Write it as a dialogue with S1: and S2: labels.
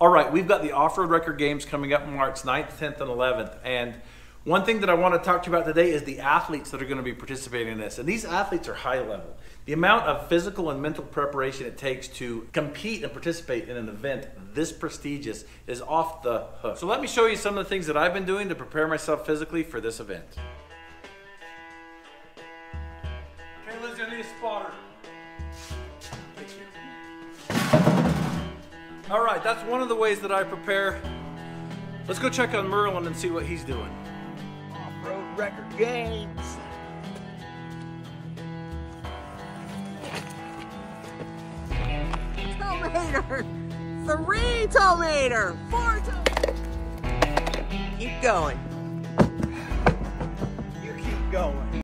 S1: All right, we've got the off-road wrecker games coming up March 9th, 10th, and 11th. And one thing that I want to talk to you about today is the athletes that are going to be participating in this. And these athletes are high level. The amount of physical and mental preparation it takes to compete and participate in an event this prestigious is off the hook. So let me show you some of the things that I've been doing to prepare myself physically for this event. Okay, Lizzie, I need a spotter. All right, that's one of the ways that I prepare. Let's go check on Merlin and see what he's doing.
S2: Off-road wrecker games. Tomater. Three tomater. Four tomater. Keep going.